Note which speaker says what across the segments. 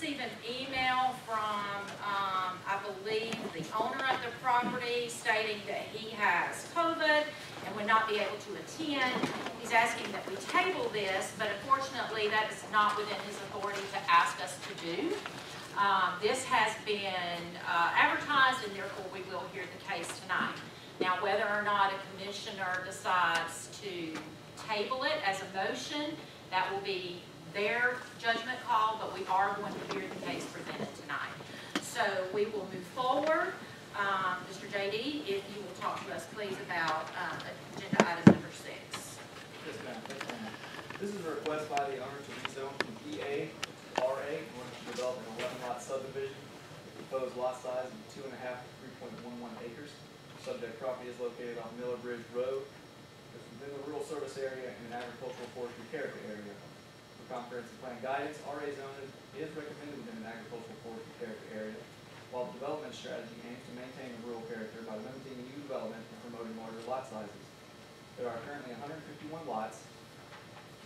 Speaker 1: receive an email from, um, I believe, the owner of the property stating that he has COVID and would not be able to attend. He's asking that we table this, but unfortunately, that is not within his authority to ask us to do. Um, this has been, uh, advertised and therefore we will hear the case tonight. Now, whether or not a commissioner decides to table it as a motion, that will be their judgment call, but we are going to hear the case presented tonight. So we will move forward. Um, Mr. JD, if you will talk to us, please, about, um, agenda item number six.
Speaker 2: Yes, ma'am. This is a request by the owner to rezone from EA to RA to develop an eleven lot subdivision. The Proposed lot size of two and a half to three point one one acres. The Subject property is located on Miller Bridge Road. It's within the rural service area and an agricultural forestry character area. Comprehensive plan guidance, RA zoning is recommended within an agricultural forestry character area. While the development strategy aims to maintain the rural character by limiting new development and promoting larger lot sizes. There are currently hundred and fifty-one lots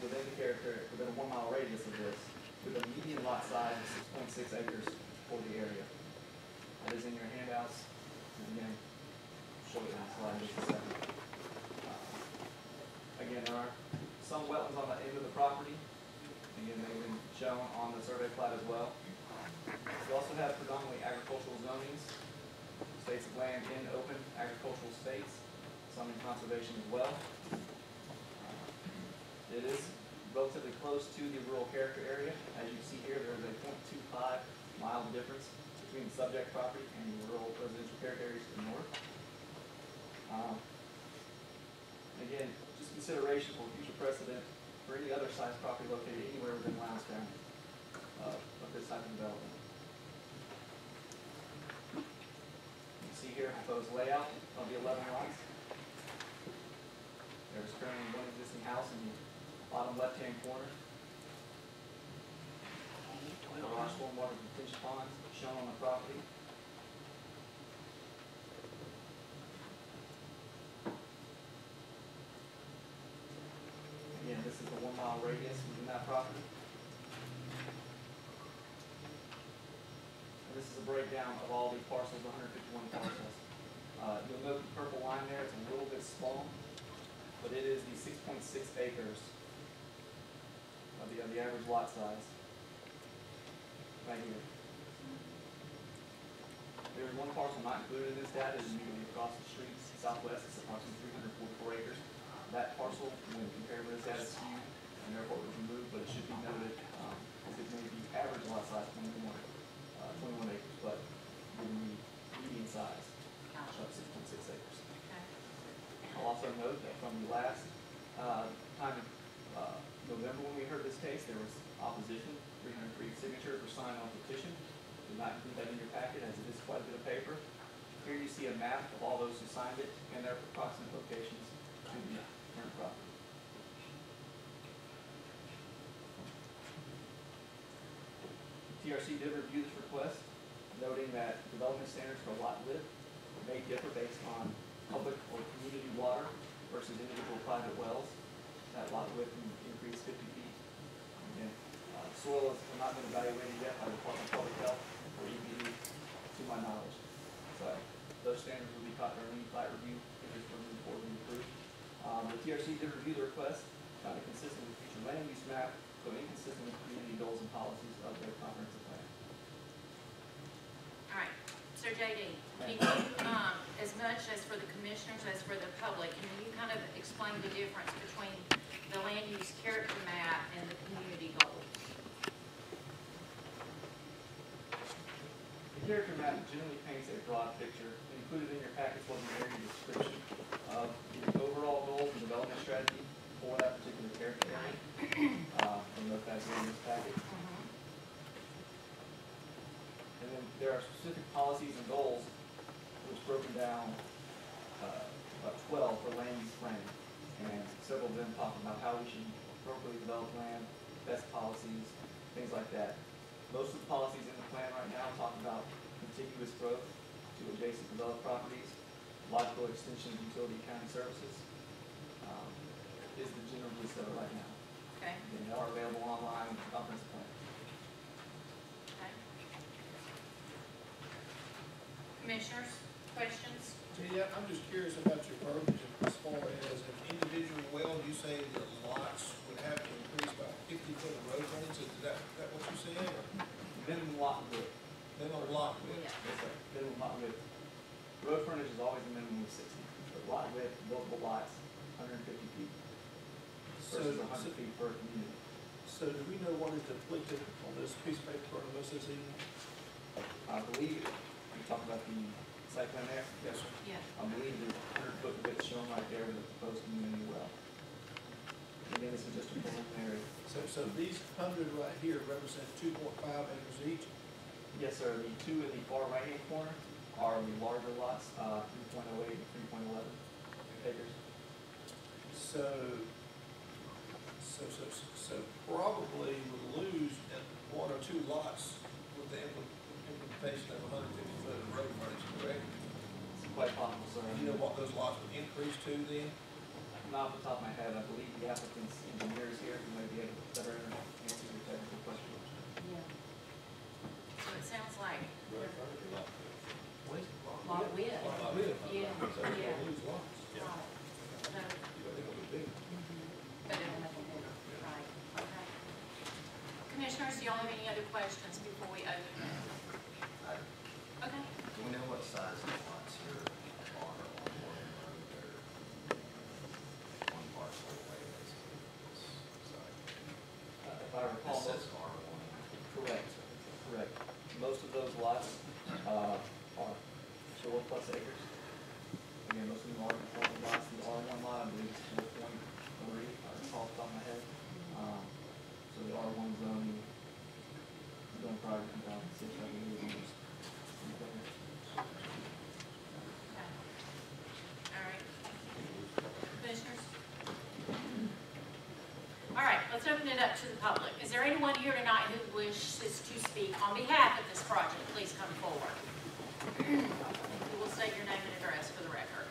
Speaker 2: within the character, within a one mile radius of this, with a median lot size of six point six acres for the area. That is in your handouts, and again, show it on slide just a second. Uh, Again, there are some wetlands on the end of the property, again, they've been shown on the survey plat as well. We also have predominantly agricultural zonings, states of land in open agricultural states, some in conservation as well. It is relatively close to the rural character area. As you see here, there is a 0.25 mile difference between the subject property and the rural residential character areas to the north. Um, Again, just consideration for future precedent for any other size property located anywhere within Lowndes County uh, of this type of development. You see here proposed layout of the eleven lots. There's currently one existing house in the bottom left-hand corner. There are stormwater detention ponds shown on the property. Again, this is the one mile radius within that property. And this is a breakdown of all the parcels, hundred fifty-one parcels. Uh, you'll note the purple line there, it's a little bit small, but it is the six point six acres of the, of the average lot size. Right here. There is one parcel not included in this data, is immediately across the street, southwest, it's approximately three hundred forty-four acres. That parcel, when compared with this data, is skewed, and therefore it was removed, but it should be noted, um, as it may be average lot size twenty-one, uh, twenty-one acres, but the median size, of six point six acres.
Speaker 1: Okay.
Speaker 2: I'll also note that from the last, uh, time in, uh, November when we heard this case, there was opposition, three hundred three signatures were signed on petition. Did not include that in your packet, as it is quite a bit of paper. Here you see a map of all those who signed it and their approximate locations to the current property. TRC did review this request, noting that development standards for lot width may differ based on public or community water versus individual private wells. That lot width can increase fifty feet. Again, uh, soil has not been evaluated yet by the Department of Public Health or EPD, to my knowledge. So those standards will be caught during any plat review if it's moving forward and approved. Um, the TRC did review the request, found it consistent with future land use map, so inconsistent with community goals and policies of their comprehensive plan.
Speaker 1: All right, Sir JD, can you, um, as much as for the commissioners as for the public, can you kind of explain the difference between the land use character map and the community goals?
Speaker 2: The character map generally paints a broad picture. Included in your package was an area description of the overall goals and development strategy for that particular character area. Uh, from the this package. And then there are specific policies and goals which broken down, uh, about twelve for land use planning. And several of them talk about how we should appropriately develop land, best policies, things like that. Most of the policies in the plan right now talk about contiguous growth to adjacent developed properties, logical extension of utility county services, um, is the general gist of it right now.
Speaker 1: Okay,
Speaker 2: And they are available online, conference plan.
Speaker 1: okay. Commissioners, questions?
Speaker 3: Yeah, I'm just curious about your verbiage as far as an individual well, you say the lots would have to increase by fifty foot of road frontage, is that, that what you're saying?
Speaker 2: Minimum lot width.
Speaker 3: Then a lot width?
Speaker 2: Yes, sir. Minimum lot width. Road frontage is always a minimum of sixty, but lot width, buildable lots, hundred and fifty feet
Speaker 3: So,
Speaker 2: versus
Speaker 3: so,
Speaker 2: hundred feet per community.
Speaker 3: so do we know what is depicted on this piece of paper in this this evening?
Speaker 2: I believe, you talk about the site plan there,
Speaker 3: Yes, sir.
Speaker 1: Yeah.
Speaker 2: I believe the hundred foot width shown right there with the proposed community well. Again, this is just a preliminary.
Speaker 3: So, so these hundred right here represent two point five acres each?
Speaker 2: Yes, sir, the two in the far right hand corner are the larger lots, uh, three point oh eight and three point eleven acres.
Speaker 3: So, so, so, so probably would lose one or two lots with the implement- implementation of hundred fifty foot of road frontage, correct?
Speaker 2: It's quite possible, sir.
Speaker 3: Do you know what those lots would increase to then?
Speaker 2: Not off the top of my head, I believe the applicant's engineers here, who may be able to better answer your technical question.
Speaker 1: Yeah. So it sounds like
Speaker 3: What?
Speaker 1: Lot width.
Speaker 3: Lot width.
Speaker 1: Yeah, yeah.
Speaker 3: lose lots.
Speaker 1: Right. So,
Speaker 3: You know, they're gonna be big.
Speaker 1: But it'll make a bigger, right, okay. Commissioners, do y'all have any other questions before we open it? Okay.
Speaker 4: Do we know what size of lots here are on Morgan Road there? One parcel away, basically, this side.
Speaker 2: Uh, If I recall,
Speaker 4: This says
Speaker 2: most,
Speaker 4: R one.
Speaker 2: correct, correct. Most of those lots, uh, are four plus acres. Again, most of them are four lots, the R one lot, I believe is four point three, if I recall off the top of my head. Um, so the R one zoning, zone prior to two thousand six, I believe, was.
Speaker 1: Okay. All right. Commissioners? All right, let's open it up to the public. Is there anyone here tonight who wishes to speak on behalf of this project? Please come forward. You will state your name and address for the record.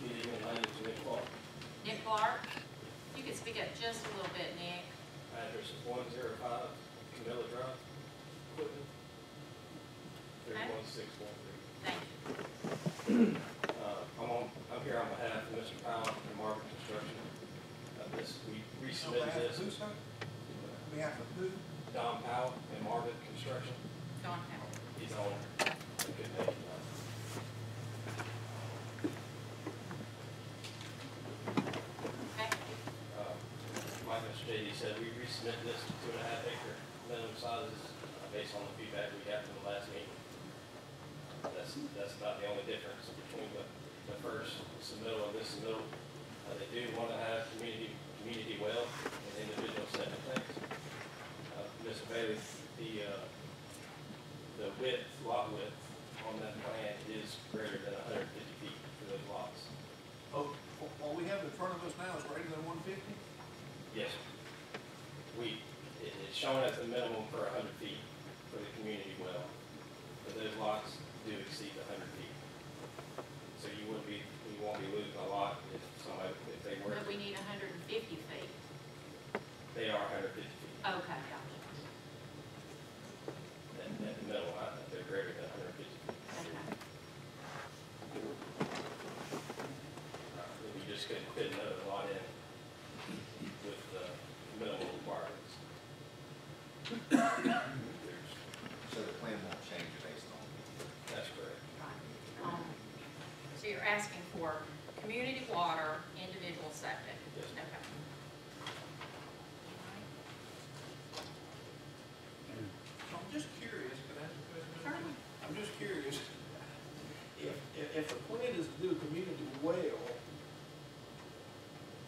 Speaker 5: Good evening, my name is Nick Clark.
Speaker 1: Nick Clark? You can speak up just a little bit, Nick.
Speaker 5: Is one zero five Camilla Drive, Quitman. Thirty-one six one three.
Speaker 1: Thank you.
Speaker 5: Uh, I'm on, I'm here on behalf of Mr. Powell and Marvin Construction. Uh, this, we
Speaker 3: On
Speaker 5: resubmitted
Speaker 3: behalf of who,
Speaker 5: this,
Speaker 3: sir? On behalf of who?
Speaker 5: Don Powell and Marvin Construction,
Speaker 1: Don Howard.
Speaker 5: he's the owner. He couldn't make it tonight.
Speaker 1: Okay?
Speaker 5: Uh, Like Mr. JD said, we resubmitted this to two and a half acre minimum sizes uh, based on the feedback we got from the last meeting. That's, that's about the only difference between the, the first submittal and this submittal. Uh, They do want to have community, community well and individual septic tanks. Uh, Mr. Bailey, the, uh, the width, lot width on that plan is greater than hundred and fifty feet for those lots.
Speaker 3: Oh, what we have in front of us now is greater than one fifty?
Speaker 5: Yes. sir. We, it, it's shown as the minimum for hundred feet for the community well, but those lots do exceed hundred feet. So you wouldn't be, you won't be losing a lot if somebody, if they were,
Speaker 1: But we need hundred and fifty feet.
Speaker 5: they are hundred fifty feet.
Speaker 1: Okay, gotcha.
Speaker 5: At, at the minimum, I think they're greater than hundred fifty feet.
Speaker 1: Okay.
Speaker 5: Uh, We just couldn't fit another lot in with the minimum requirements. There's,
Speaker 4: So the plan won't change based on,
Speaker 5: that's correct.
Speaker 1: Right. Um, So you're asking for community water, individual septic?
Speaker 5: Yes.
Speaker 1: Okay.
Speaker 3: So I'm just curious, can I ask a question?
Speaker 1: Certainly.
Speaker 3: I'm just curious, if, if, if the plan is to do a community well,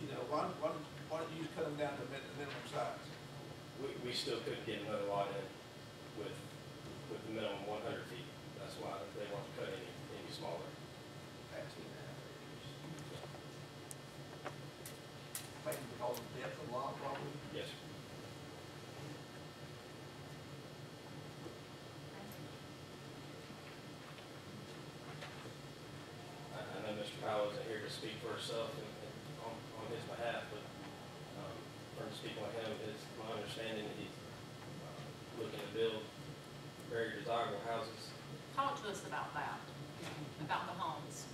Speaker 3: you know, why, why, why don't you just cut them down to min- the minimum size?
Speaker 5: We, we still couldn't get another lot in with, with the minimum one hundred feet. That's why they want to cut any, any smaller.
Speaker 4: at two and a half acres.
Speaker 3: Maybe because of depth of lot, probably?
Speaker 5: Yes, sir. I, I know Mr. Powell isn't here to speak for himself and, and on, on his behalf, but, um, speaking with him, it's my understanding that he's, uh, looking to build very desirable houses.
Speaker 1: Talk to us about that, about the homes.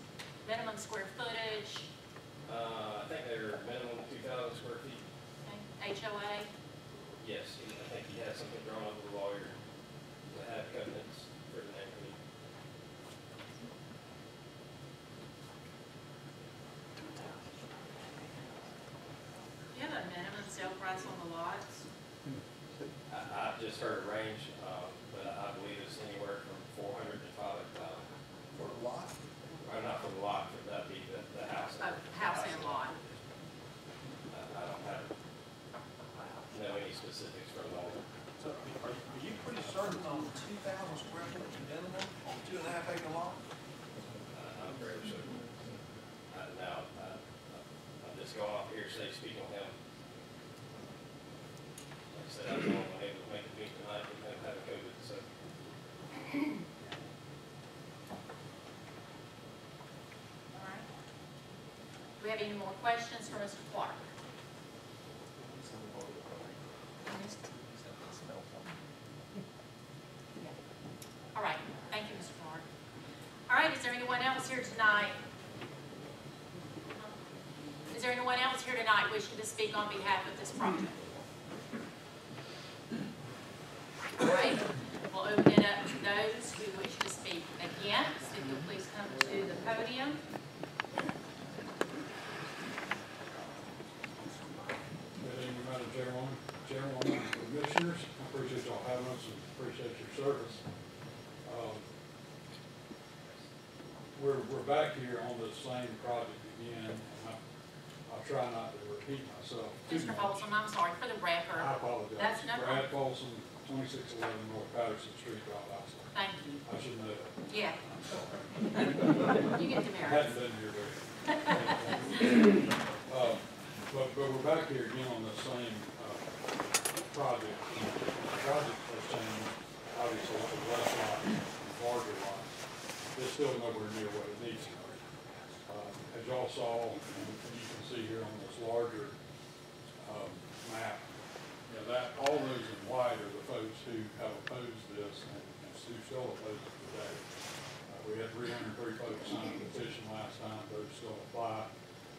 Speaker 1: Minimum square footage,
Speaker 5: Uh, I think they're minimum two thousand square feet.
Speaker 1: okay, HOA,
Speaker 5: Yes, I think he has something drawn up with a lawyer. That had covenants for the neighborhood.
Speaker 1: do you have a minimum sale price on the lots?
Speaker 5: I, I've just heard a range, um, but I believe it's anywhere from four hundred to five hundred thousand.
Speaker 3: For a lot?
Speaker 5: Or not for the lot, but that'd be the, the house.
Speaker 1: Oh, house and lot.
Speaker 5: I, I don't have, know any specifics from the owner.
Speaker 3: So are you, are you pretty certain on two thousand square foot minimum on two and a half acre lot?
Speaker 5: Uh, I'm very sure. Uh, now, uh, I'm just going off hearsay, speaking on him. Like I said, I was the only one able to make the meeting tonight, with him having COVID, so.
Speaker 1: All right. Do we have any more questions for Mr. Clark? All right, thank you, Mr. Clark. All right, is there anyone else here tonight? Is there anyone else here tonight wishing to speak on behalf of this project? All right, we'll open it up to those who wish to speak against. If you'll please come to the podium.
Speaker 6: Good evening, Madam Chairwoman, Chairwoman, Commissioners, I appreciate y'all having us and appreciate your service. Um, We're, back here on the same project again, I, I'll try not to repeat myself too
Speaker 1: Mr.
Speaker 6: much.
Speaker 1: Folsom, I'm sorry for the record.
Speaker 6: I apologize.
Speaker 1: That's no
Speaker 6: Brad Folsom, twenty-six eleven North Patterson Street, Valdosta.
Speaker 1: Thank you.
Speaker 6: I should know that,
Speaker 1: Yeah,
Speaker 6: I'm sorry.
Speaker 1: you get demerits.
Speaker 6: Hadn't been here very. Uh, But, but we're back here again on the same, uh, project. The project has changed, obviously, it's a less lot, larger lot. It's still nowhere near what it needs to be. Uh, As y'all saw, and you can see here on this larger, um, map, you that, all those in white are the folks who have opposed this and and who still oppose it today. Uh, We had three hundred and three folks sign a petition last time, those still apply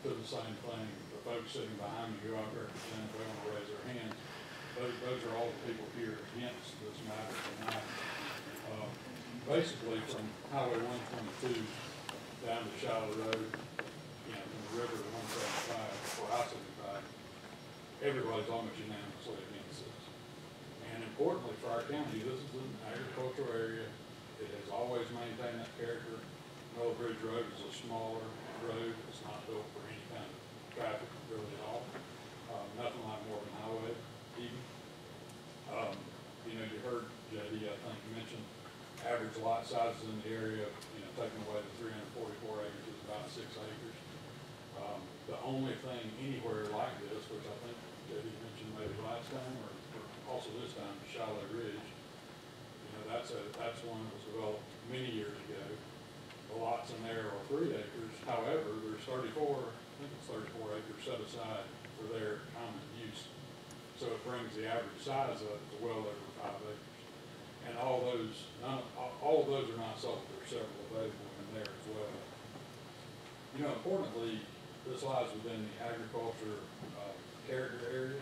Speaker 6: to the same thing. The folks sitting behind me who I represent, they want to raise their hands. Those, those are all the people here against this matter tonight. Uh, Basically, from Highway one twenty-two down to Shiloh Road, you know, from the river to one seventy-five, or I seventy-five, everybody's almost unanimously against this. And importantly for our county, this is an agricultural area. It has always maintained that character. Miller Bridge Road is a smaller road. It's not built for any kind of traffic really at all. Um, nothing like Morgan Highway even. Um, you know, you heard JD, I think, mention average lot sizes in the area, you know, taking away the three hundred forty-four acres is about six acres. Um, the only thing anywhere like this, which I think JD mentioned maybe last time or, or also this time, Shiloh Ridge. You know, that's a, that's one that was developed many years ago. The lots in there are three acres, however, there's thirty-four, I think it's thirty-four acres set aside for their common use. So it brings the average size up to well over five acres. And all those, none, all, of those are not sold, There are several available in there as well. You know, importantly, this lies within the agriculture, uh, character area,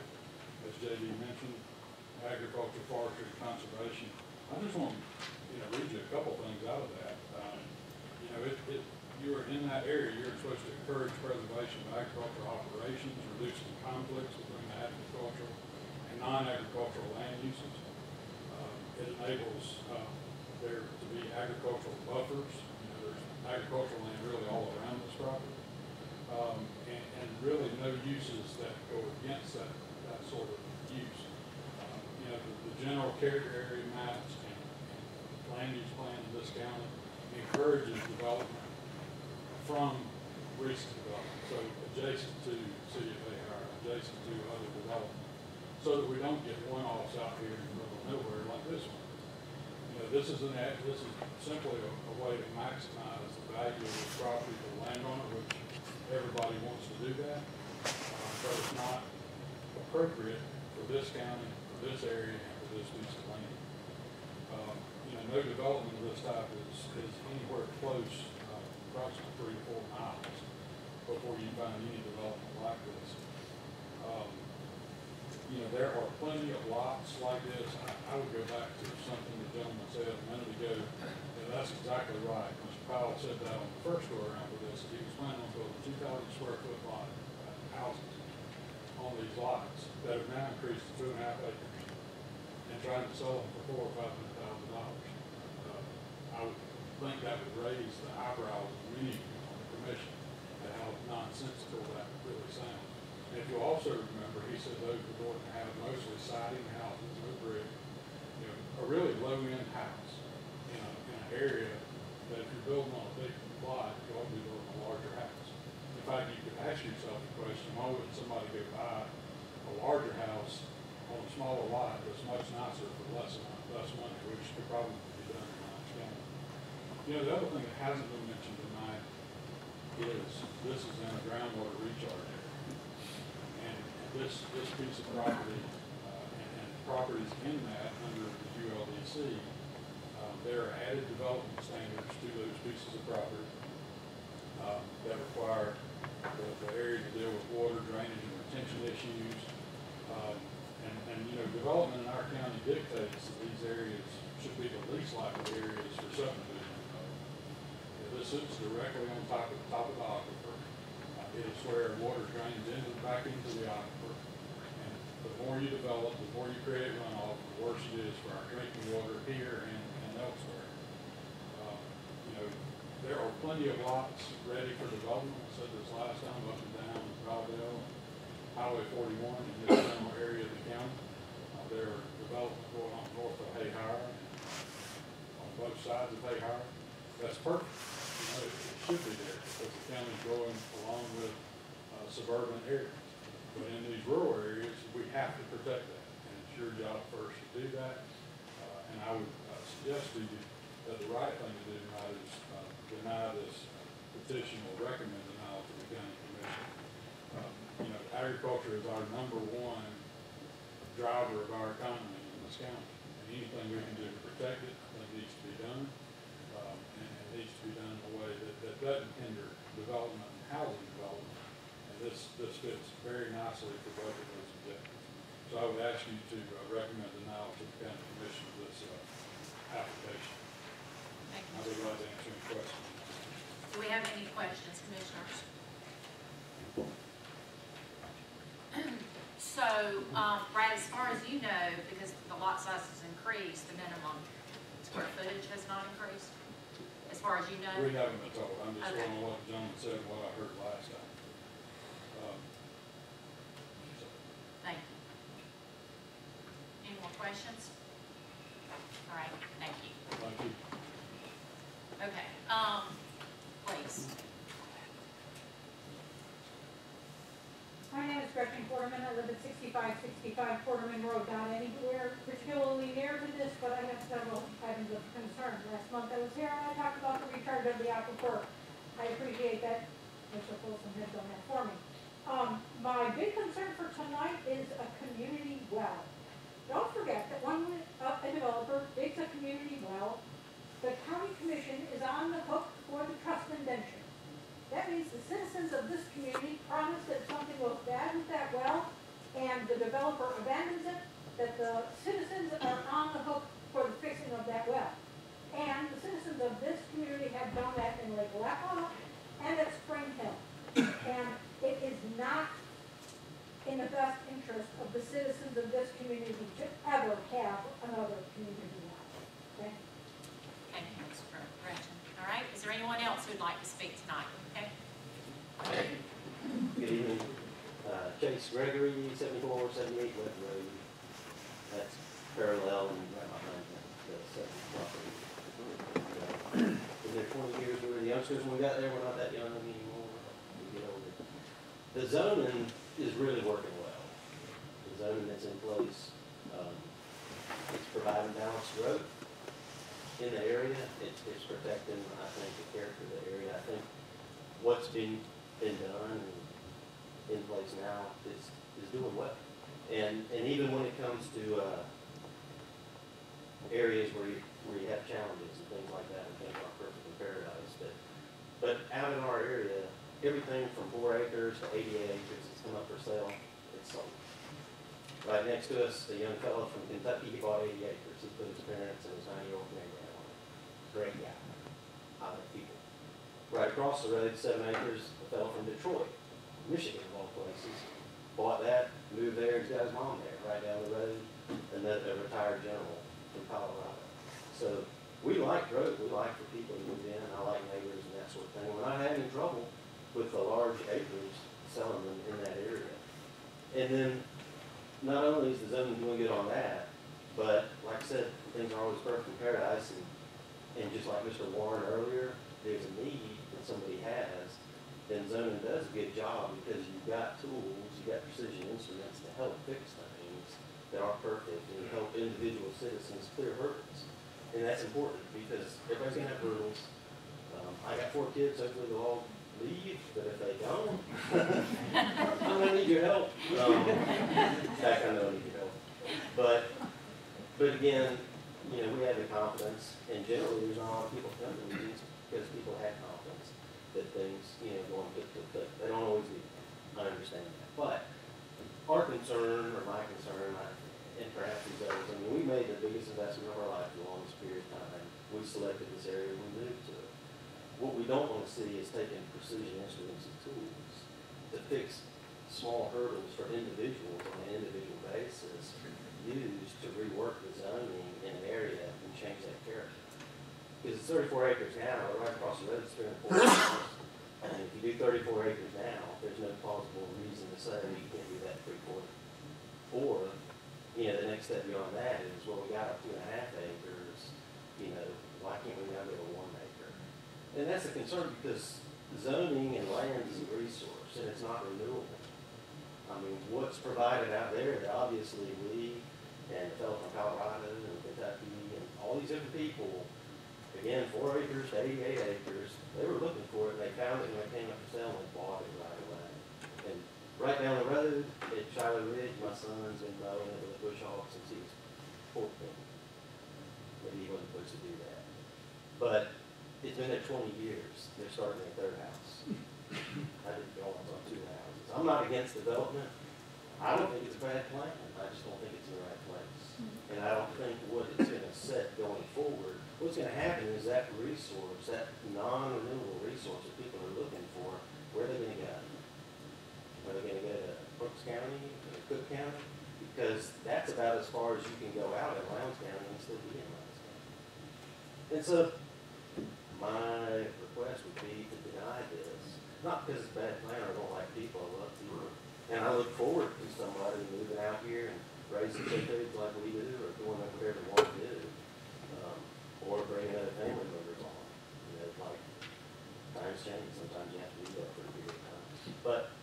Speaker 6: as JD mentioned, agriculture, forestry, conservation. I just want to, you know, read you a couple things out of that. Um, You know, it, it, you are in that area, you're supposed to encourage preservation of agricultural operations, reducing conflicts between the agricultural and non-agricultural land uses. It enables, uh, there to be agricultural buffers, you know, there's agricultural land really all around this property. Um, and, and really no uses that go against that, that sort of use. Um, You know, the, the general character area maps and, and land use plan in this county encourages development from recent development, so adjacent to City of Hahira, adjacent to other development, so that we don't get one-offs out here in the middle of nowhere like this one. You know, this is an, act- this is simply a, a way to maximize the value of this property for the landowner, which everybody wants to do that. Uh, but it's not appropriate for this county, for this area, and for this piece of land. Um, you know, no development of this type is, is anywhere close, uh, approximately three to four miles before you find any development like this. Um, you know, there are plenty of lots like this. I, I would go back to something the gentleman said a minute ago, and that's exactly right. Mr. Powell said that on the first go around with this, he was planning on building two thousand square foot lot, uh, houses on these lots that have now increased to two and a half acres and trying to sell them for four or five hundred thousand dollars. Uh, I would think that would raise the eyebrows of many on the commission, at how nonsensical that really sounds. If you also remember, he said those were going to have mostly siding houses with brick, you know, a really low-end house in a, in an area that if you're building on a big lot, you ought to be building a larger house. In fact, you could ask yourself the question, why wouldn't somebody go buy a larger house on a smaller lot that's much nicer for less, less money, which could probably be done in Orange County. You know, the other thing that hasn't been mentioned tonight is this is in a groundwater recharge area. This, this piece of property, uh, and, properties in that under the ULDC, um, there are added development standards to those pieces of property, um, that require the, the area to deal with water drainage and retention issues. Um, and, and, you know, development in our county dictates that these areas should be the least likely areas for subdivision. Uh, This sits directly on top of, top of the aquifer. Uh, It is where water drains into, back into the aquifer. The more you develop, the more you create runoff, the worse it is for our drinking water here and, and elsewhere. Uh, You know, there are plenty of lots ready for development, said this last time, up and down Val Del, Highway forty-one, in this general area of the county. Uh, There are developments going on north of Hahira, on both sides of Hahira. That's perfect, you know, it it should be there, because the county's growing along with uh, suburban areas. But in these rural areas, we have to protect that, and it's your job first to do that. Uh, And I would uh, suggest to you that the right thing to do tonight is uh, deny this petition or recommend denial to the county commission. Um, You know, agriculture is our number one driver of our economy in this county. And anything we can do to protect it, I think needs to be done. Um, And it needs to be done in a way that, that doesn't hinder development and housing development. And this, this fits very nicely for both of those objectives. So I would ask you to uh, recommend denial to the county commission of this uh, application.
Speaker 1: Thank you.
Speaker 6: be glad to answer any questions.
Speaker 1: Do we have any questions, commissioners? So, um, Brad, as far as you know, because the lot size has increased, the minimum square footage has not increased? As far as you know?
Speaker 6: We haven't been told, I'm just
Speaker 1: Okay.
Speaker 6: going on what the gentleman said, and what I heard last time. Um, so,
Speaker 1: Thank you. Any more questions? All right, thank you.
Speaker 6: Thank you.
Speaker 1: Okay, um, please.
Speaker 7: My name is Gretchen Quarterman, I live at sixty-five sixty-five Quarterman Road, not anywhere particularly near to this, but I have several items of concern. Last month I was here and I talked about the recharge of the aquifer. I appreciate that Mr. Folsom has done that for me. Um, my big concern for tonight is a community well. Don't forget that when uh, a developer digs a community well, the county commission is on the hook for the trust indenture. That means the citizens of this community promise that something goes bad with that well, and the developer abandons it, that the citizens are on the hook for the fixing of that well. And the citizens of this community have done that in Lake Lackawanna and at Spring Hill. And it is not in the best interest of the citizens of this community to ever have another community well. Thank you.
Speaker 1: Thank you, Ms. Gretchen. All right, is there anyone else who'd like to speak tonight? Okay?
Speaker 8: Good evening. Uh, Chase Gregory, seventy-four, seventy-eight Webb Road. That's parallel and right behind the, the second property. Uh, Been there twenty years, we were the youngsters when we got there, we're not that young anymore, we get older. The zoning is really working well. The zoning that's in place, um, it's providing balanced growth in the area. It's, it's protecting, I think, the character of the area. I think what's been, been done and in place now is, is doing well. And, and even when it comes to, uh, areas where you, where you have challenges and things like that, and things aren't perfect in paradise, but, but out in our area, everything from four acres to eighty-eight acres that's come up for sale, it's sold. Right next to us, a young fellow from Kentucky, he bought eighty acres, he put his parents and his nine-year-old granddad on it. Great guy, I like people. Right across the road, seven acres, a fellow from Detroit, Michigan of all places, bought that, moved there, he's got his mom there, right down the road, and then a retired general from Colorado. So, we like growth, we like for people to move in, I like neighbors and that sort of thing, we're not having trouble with the large acres selling them in that area. And then, not only is the zoning doing good on that, but like I said, things are always perfect in paradise, and, and just like Mr. Warren earlier, there's a need that somebody has, then zoning does a good job, because you've got tools, you've got precision instruments to help fix things that aren't perfect, and help individual citizens clear hurdles. And that's important, because everybody's gonna have hurdles. Um, I got four kids, hopefully they'll all leave, but if they don't, I'm gonna need your help. Um, in fact, I know I need your help. But, but again, you know, we have the confidence, and generally, there's not a lot of people come to meetings because people have confidence that things, you know, go on good, good, good. They don't always be, I understand that. But our concern, or my concern, I- and perhaps these others, I mean, we made the biggest investment of our life in the longest period of time. We selected this area, we moved to. What we don't want to see is taking precision instruments and tools to fix small hurdles for individuals on an individual basis, used to rework the zoning in an area and change that character. Because it's thirty-four acres now, right across the road, it's three and four acres. And if you do thirty-four acres now, there's no plausible reason to say you can't do that three quarter. Or, you know, the next step beyond that is, well, we got up two and a half acres, you know, why can't we now go to one? And that's a concern because zoning and land is a resource and it's not renewable. I mean, what's provided out there, obviously we and the fellow from Colorado and Kentucky and all these other people, again, four acres to eighty-eight acres, they were looking for it, and they found it and they came up for sale and bought it right away. And right down the road at Shiloh Ridge, my son's been mowing it with bush hogs since he was fourteen. Maybe he wasn't supposed to do that. But it's been there twenty years, they're starting their third house. I didn't go on two houses. I'm not against development. I don't think it's a bad plan, I just don't think it's the right place. And I don't think what it's gonna set going forward, what's gonna happen is that resource, that non-renewable resource that people are looking for, where are they gonna go? Are they gonna go to Brooks County, or Cook County? Because that's about as far as you can go out in Lowndes County and still be in Lowndes County. And so, my request would be to deny this, not because it's bad plan, or I don't like people, I love people. And I look forward to somebody moving out here and raising their kids like we do, or doing whatever they want to do. Um, or bringing other family members on, you know, like, times change, sometimes you have to do that for a period of time. But,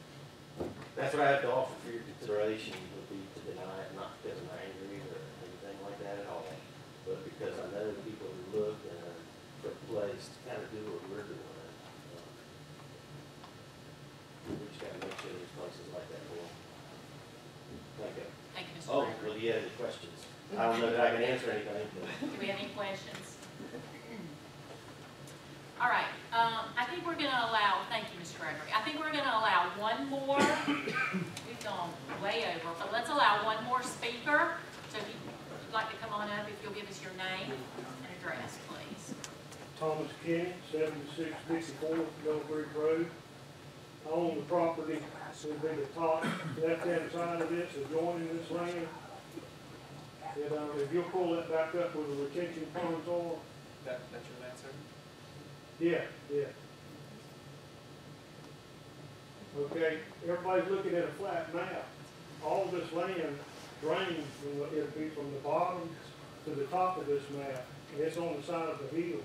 Speaker 8: that's what I have to offer for your consideration, would be to deny it, not because I'm angry or anything like that at all, but because I know people who look and place to kind of do what we're doing. Um, We just gotta make sure there's places like that for them. Thank you.
Speaker 1: Thank you, Mr.
Speaker 8: Oh,
Speaker 1: Gregory.
Speaker 8: well, you have any questions? I don't know that I can answer anything, but.
Speaker 1: Do we have any questions? All right, um, I think we're gonna allow, thank you, Mr. Gregory. I think we're gonna allow one more, we've gone way over, but let's allow one more speaker. So if you'd like to come on up, if you'll give us your name and address, please.
Speaker 9: Thomas Kenny, seventy-six fifty-four Creek Road. I own the property, would be the top left-hand side of this, adjoining this land. And, um, if you'll pull that back up with the retention ponds on,
Speaker 2: That, that's your land, sir?
Speaker 9: yeah, yeah. Okay, everybody's looking at a flat map. All this land drains, from the- it'll be from the bottom to the top of this map. And it's on the side of the hill.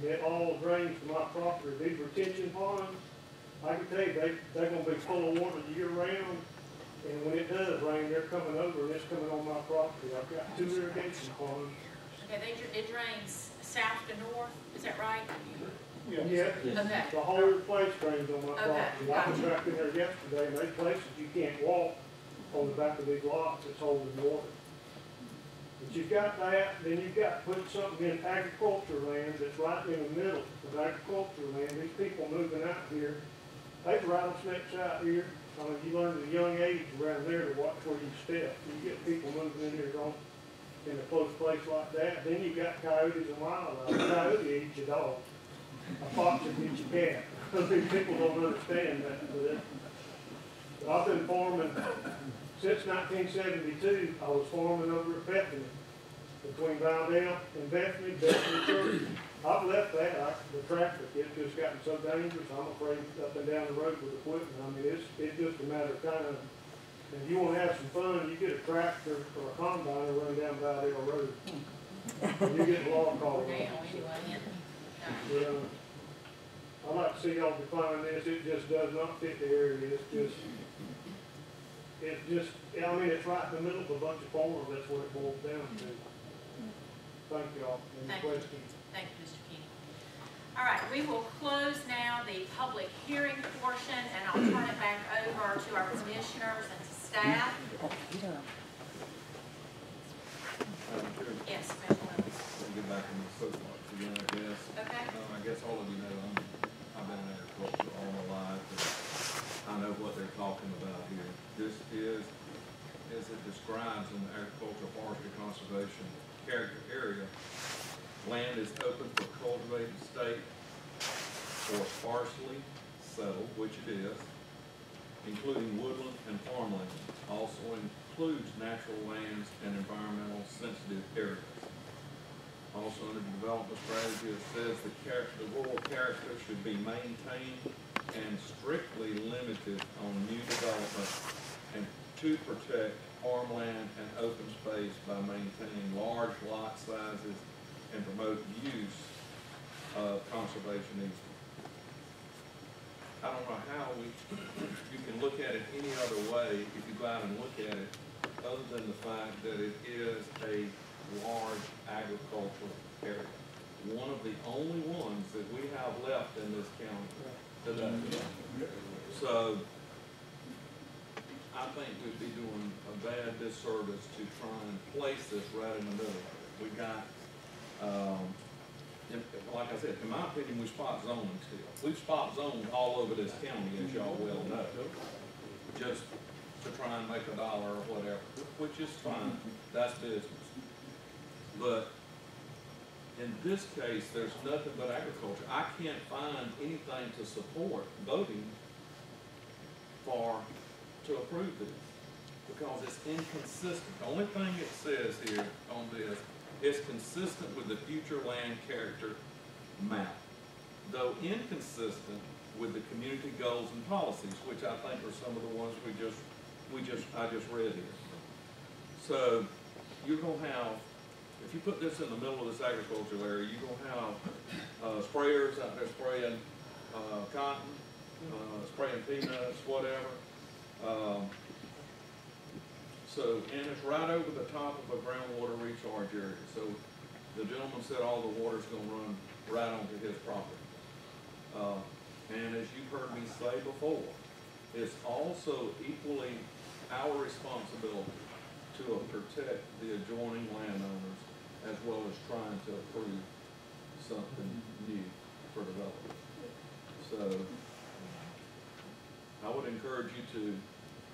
Speaker 9: And it all drains from my property. These retention ponds, I can tell you, they, they're gonna be full of water year round. And when it does rain, they're coming over and it's coming on my property. I've got two irrigation ponds.
Speaker 1: Okay, they, it drains south to north, is that right?
Speaker 9: Yeah.
Speaker 1: Okay,
Speaker 9: The whole place drains on my
Speaker 1: Okay,
Speaker 9: property. I was back in there yesterday, and there's places you can't walk on the back of these lots that's holding water. But you've got that, then you've got to put something in agriculture land that's right in the middle of agriculture land. These people moving out here, they rattlesnakes out here. I mean, you learn at a young age around there to watch where you step. You get people moving in here on, in a close place like that. Then you've got coyotes and wildlife. A Coyote eats your dog. A fox will eat your cat. These people don't understand that, but I've been farming since nineteen seventy-two. I was farming over at Bethany, between Val Del and Bethany, Bethany Church. I've left that, I, the traffic, it's just gotten so dangerous, I'm afraid up and down the road with equipment. I mean, it's, it's just a matter of time. If you wanna have some fun, you get a tractor or a combine and run down Val Del Road. And you get a law call.
Speaker 1: We're.
Speaker 9: But, uh, I like to see y'all define this, it just does not fit the area, it's just, it's just, I mean, it's right in the middle of a bunch of farms, that's what it boils down to. Thank y'all, any
Speaker 1: Thank you.
Speaker 9: questions?
Speaker 1: Thank you, Mr. King. All right, we will close now the public hearing portion, and I'll turn it back over to our commissioners and to staff. Yes, Commissioner Lewis.
Speaker 4: I'll get back on the soapbox again, I guess.
Speaker 1: Okay.
Speaker 4: Uh, I guess all of you know, I'm, I've been in agriculture all my life, and I know what they're talking about here. This is, as it describes in the agricultural forestry conservation character area, land is open for cultivated state or sparsely settled, which it is, including woodland and farmland. Also includes natural lands and environmental sensitive areas. Also under the development strategy, it says the character, the rural character should be maintained and strictly limited on new development and to protect farmland and open space by maintaining large lot sizes and promote use of conservation easements. I don't know how we, you can look at it any other way if you go out and look at it, other than the fact that it is a large agricultural area. One of the only ones that we have left in this county So, I think we'd be doing a bad disservice to try and place this right in the middle. We got, um, like I said, in my opinion, we spot zoning still. We've spot zoned all over this county, as y'all well know. Just to try and make a dollar or whatever, which is fine, that's business. But in this case, there's nothing but agriculture. I can't find anything to support voting for, to approve this, because it's inconsistent. The only thing it says here on this, is consistent with the future land character map, though inconsistent with the community goals and policies, which I think are some of the ones we just, we just, I just read here. So, you're gonna have, if you put this in the middle of this agricultural area, you're gonna have, uh, sprayers out there spraying, uh, cotton, uh, spraying peanuts, whatever. Um, so, and it's right over the top of a groundwater recharge area, so the gentleman said all the water's gonna run right onto his property. Uh, and as you've heard me say before, it's also equally our responsibility to protect the adjoining landowners as well as trying to approve something new for development. So, I would encourage you to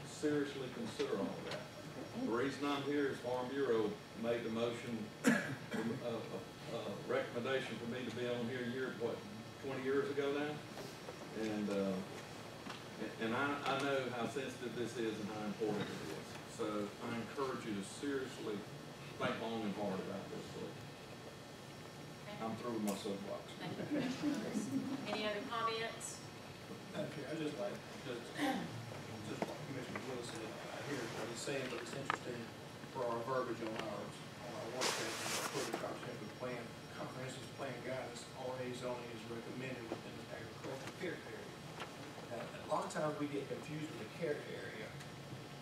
Speaker 4: seriously consider all of that. The reason I'm here is Farm Bureau made the motion, a, a, a recommendation for me to be on here a year, what, twenty years ago now? And, uh, and I, I know how sensitive this is and how important it is. So I encourage you to seriously think long and hard about this, please. I'm through with my soapbox.
Speaker 1: Thank you, Commissioner Lewis. Any other comments?
Speaker 3: Okay, I just like, just, just like Commissioner Wilson, I hear what he's saying, but it's interesting for our verbiage on our, on our work session, our public comprehensive plan, comprehensive plan guidance, RA zoning is recommended within the agricultural character area. Now, a lot of times we get confused with the character area,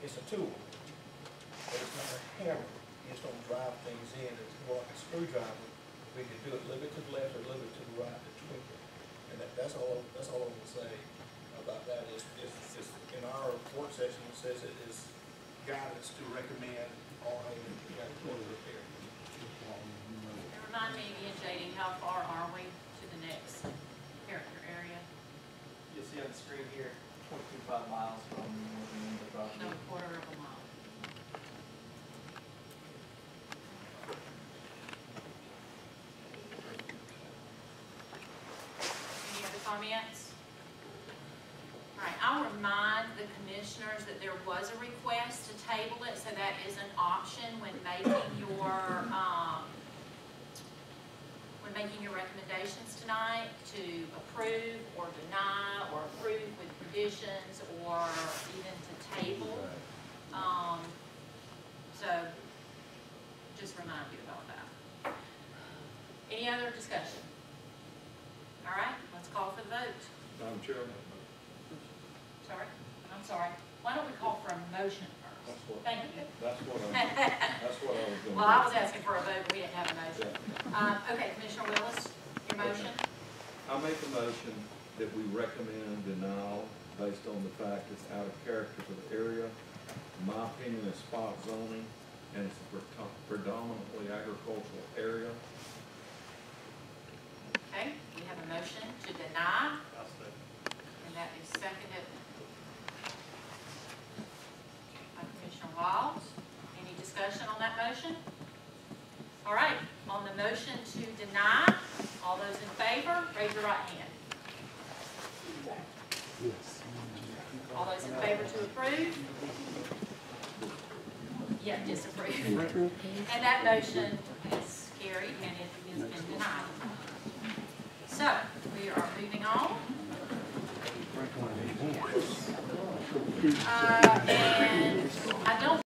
Speaker 3: it's a tool, but it's not a hammer, it's gonna drive things in, it's more like a screwdriver, we can do it a little bit to the left or a little bit to the right to tweak it. And that, that's all, that's all I'm gonna say about that is, is, is in our work session, it says it is guidance to recommend RA and agricultural area.
Speaker 1: Remind me, Janie, how far are we to the next character area?
Speaker 2: You'll see on the screen here, point two five miles from the end of the property.
Speaker 1: No quarter of a mile. Any other comments? All right, I'll remind the commissioners that there was a request to table it, so that is an option when making your, um, when making your recommendations tonight to approve or deny, or approve with conditions, or even to table. Um, so, just remind you about that. Any other discussion? All right, let's call for the vote.
Speaker 4: Madam Chairman,
Speaker 1: Sorry, I'm sorry. Why don't we call for a motion
Speaker 4: that's
Speaker 1: first?
Speaker 4: what,
Speaker 1: Thank you.
Speaker 4: that's what I, that's what I was gonna.
Speaker 1: Well, I was asking for a vote, but we didn't have a motion. Um, okay, Commissioner Willis, your motion?
Speaker 4: I make a motion that we recommend denial based on the fact it's out of character for the area. In my opinion, is spot zoning, and it's a pre- predominantly agricultural area.
Speaker 1: Okay, we have a motion to deny, and that is seconded by Commissioner Wiles. Any discussion on that motion? All right, on the motion to deny, all those in favor, raise your right hand. All those in favor to approve? Yeah, disapprove. And that motion is carried and it has been denied. So, we are moving on. Uh, and I don't